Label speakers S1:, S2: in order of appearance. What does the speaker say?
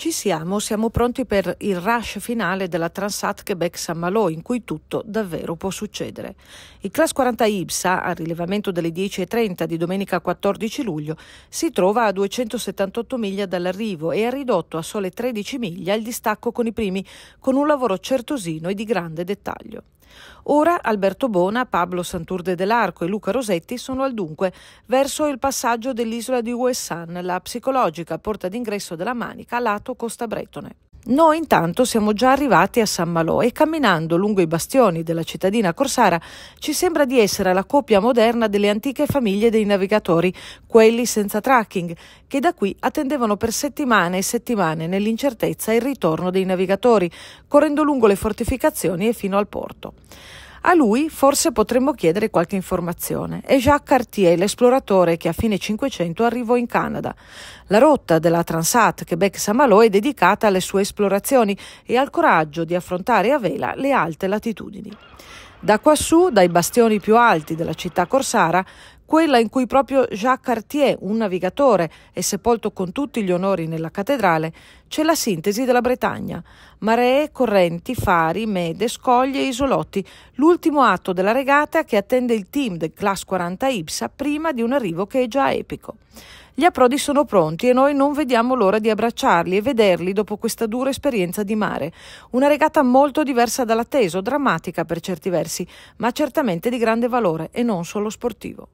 S1: Ci siamo, siamo pronti per il rush finale della Transat Quebec San Malo, in cui tutto davvero può succedere. Il Class 40 IPSA, al rilevamento delle 10.30 di domenica 14 luglio, si trova a 278 miglia dall'arrivo e ha ridotto a sole 13 miglia il distacco con i primi, con un lavoro certosino e di grande dettaglio. Ora Alberto Bona, Pablo Santurde dell'Arco e Luca Rosetti sono al dunque verso il passaggio dell'isola di Uessan, la psicologica porta d'ingresso della Manica lato Costa Bretone. Noi intanto siamo già arrivati a San Malò e camminando lungo i bastioni della cittadina corsara ci sembra di essere la coppia moderna delle antiche famiglie dei navigatori, quelli senza tracking, che da qui attendevano per settimane e settimane nell'incertezza il ritorno dei navigatori, correndo lungo le fortificazioni e fino al porto. A lui forse potremmo chiedere qualche informazione. È Jacques Cartier, l'esploratore che a fine Cinquecento arrivò in Canada. La rotta della Transat Quebec-Saint-Malo è dedicata alle sue esplorazioni e al coraggio di affrontare a vela le alte latitudini. Da quassù, dai bastioni più alti della città corsara, quella in cui proprio Jacques Cartier, un navigatore, è sepolto con tutti gli onori nella cattedrale, c'è la sintesi della Bretagna. Maree, correnti, fari, mede, scoglie e isolotti, l'ultimo atto della regata che attende il team del Class 40 Ipsa prima di un arrivo che è già epico. Gli approdi sono pronti e noi non vediamo l'ora di abbracciarli e vederli dopo questa dura esperienza di mare. Una regata molto diversa dall'atteso, drammatica per certi versi, ma certamente di grande valore e non solo sportivo.